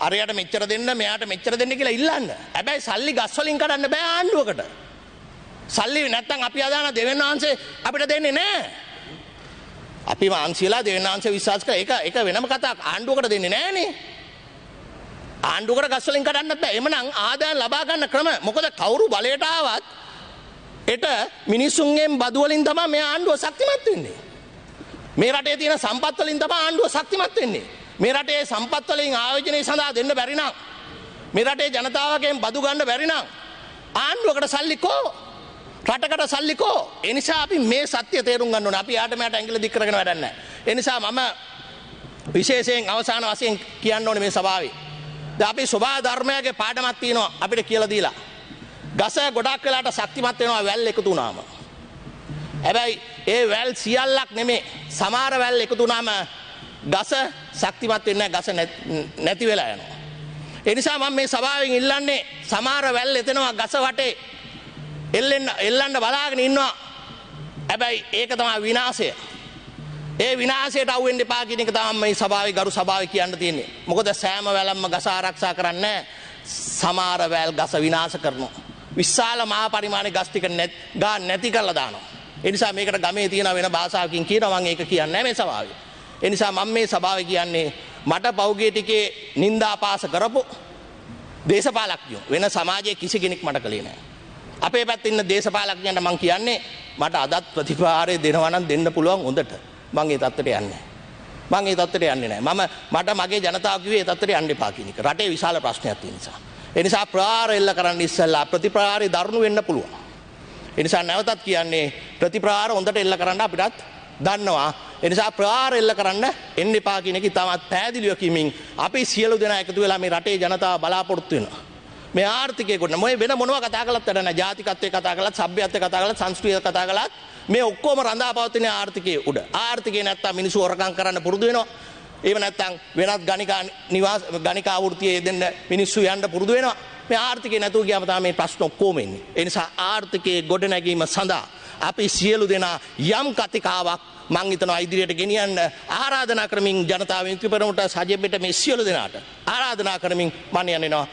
අරයට මෙච්චර දෙන්න මෙයාට මෙච්චර දෙන්න කියලා ඉල්ලන්න. හැබැයි සල්ලි ගස් වලින් කඩන්න බෑ ආණ්ඩුවකට. සල්ලි නැත්තම් අපි අදාන දෙවියන් වහන්සේ අපිට දෙන්නේ නැහැ. අපි වහන්සියලා දෙවියන් වහන්සේ විශ්වාස කර ඒක ඒක වෙනම කතාවක් ආණ්ඩුවකට දෙන්නේ නැහනේ. ආණ්ඩුවකට ගස් වලින් කඩන්න බෑ. එමනම් ආදායම් ලබා ගන්න ක්‍රම මොකද කවුරු බලයට ආවත් එට මිනිස්සුන්ගෙන් බදු වලින් තමයි මේ ආණ්ඩුව ශක්තිමත් වෙන්නේ. මේ රටේ තියෙන සම්පත් වලින් තමයි ආණ්ඩුව ශක්තිමත් වෙන්නේ. මේ රටේ සම්පත් වලින් ආයෝජනය සඳහා දෙන්න බැරි නම් මේ රටේ ජනතාවගෙන් බදු ගන්න බැරි නම් ආණ්ඩුවකට සල්ලි කෝ? රටකට සල්ලි කෝ? ඒ නිසා අපි මේ සත්‍ය තේරුම් ගන්න ඕනේ. අපි යාට මෙයාට ඇඟිලි දික් කරගෙන වැඩක් නැහැ. ඒ නිසා මම විශේෂයෙන් අවසාන වශයෙන් කියන්න ඕනේ මේ සභාවේ. දැන් අපි සබා ධර්මයේ පාඩමක් තියෙනවා අපිට කියලා දීලා. ගස ගොඩක් වෙලාට ශක්තිමත් වෙනවා වැල් එකතු වුණාම. හැබැයි ඒ වැල් සියල්ලක් නෙමේ සමහර වැල් එකතු වුණාම ගස ශක්තිමත් වෙන්නේ ගස නැති වෙලා යනවා. ඒ නිසා මම මේ සභාවෙන් ඉල්ලන්නේ සමහර වැල් එතනවා ගස වටේ එල්ලෙන්න එල්ලන්න බලාගෙන ඉන්නවා. හැබැයි ඒක තමයි විනාශය. ඒ විනාශයට අහු වෙන්න එපා කියන එක තමයි මේ සභාවේ ගරු සභාවේ කියන්න තියෙන්නේ. මොකද සෑම වැලක්ම ගස ආරක්ෂා කරන්නේ සමහර වැල් ගස විනාශ කරනවා. විශාල මහා පරිමාණයේ ගස් ටික නැති කරලා දානවා. ඒ නිසා මේකට ගමේ තියෙන වෙන භාෂාවකින් කියනවා මම ඒක කියන්නේ නැහැ මේ සභාවේ. ඒ නිසා මම මේ සභාවේ කියන්නේ මට පෞගේ ටිකේ නින්දාපාස කරපු දේශපාලඥයෝ වෙන සමාජයේ කිසි කෙනෙක් මට කළේ නැහැ. අපේ පැත්තේ ඉන්න දේශපාලඥයන්ට මම කියන්නේ මට අදත් ප්‍රතිපාරය දෙනවා නම් දෙන්න පුළුවන් හොඳට. මම ඒ තත්ත්වයට යන්නේ මම ඒ තත්ත්වයට යන්නේ නැහැ. මම මට මගේ ජනතාව කිව්වේ ඒ තත්ත්වයට යන්න එපා කියන එක. රටේ විශාල ප්‍රශ්නයක් තියෙන නිසා. ඒ නිසා ප්‍රාර එල්ල කරන්න ඉස්සෙල්ලා ප්‍රතිප්‍රාරය දරුණු වෙන්න පුළුවන්. ඒ නිසා නැවතත් කියන්නේ ප්‍රතිප්‍රාර හොඳට එල්ල කරන්න අපිටත් දන්නවා. ඒ නිසා ප්‍රාර එල්ල කරන්න එන්න එපා කියන එක තාමත් පැහැදිලිව කිමින් අපි සියලු දෙනා එකතු වෙලා මේ රටේ ජනතාව බලාපොරොත්තු වෙනවා. මේ ආර්ථිකය කොට මොය වෙන මොනවා කතා කළත් වැඩ නැහැ. ජාතිකත්වයේ කතා කළත්, සભ્યත්වයේ කතා කළත්, සංස්කෘතිය කතා කළත් මේ ඔක්කොම රඳා පවතින ආර්ථිකයේ උඩ. ආර්ථිකය නැත්තම් මිනිස්සු හොරකම් කරන්න පුරුදු වෙනවා. ඒව නැත්තම් වෙනත් ගණිකා නිවාස ගණිකා වෘත්තියේ දෙන්න මිනිස්සු යන්න පුරුදු වෙනවා. මේ ආර්ථිකය නැතුව ගියාම තමයි මේ ප්‍රශ්න ඔක්කොම එන්නේ. ඒ නිසා ආර්ථිකයේ ගොඩනැගීම සඳහා අපි සියලු දෙනා යම් කතිකාවක් මං හිතනවා ඉදිරියට ගෙනියන්න ආරාධනා කරමින් ජනතාව විමුක්ති පෙරමුණට සජෙබ්බෙට මේ සියලු දෙනාට ආරාධනා කරමින් මම යනවා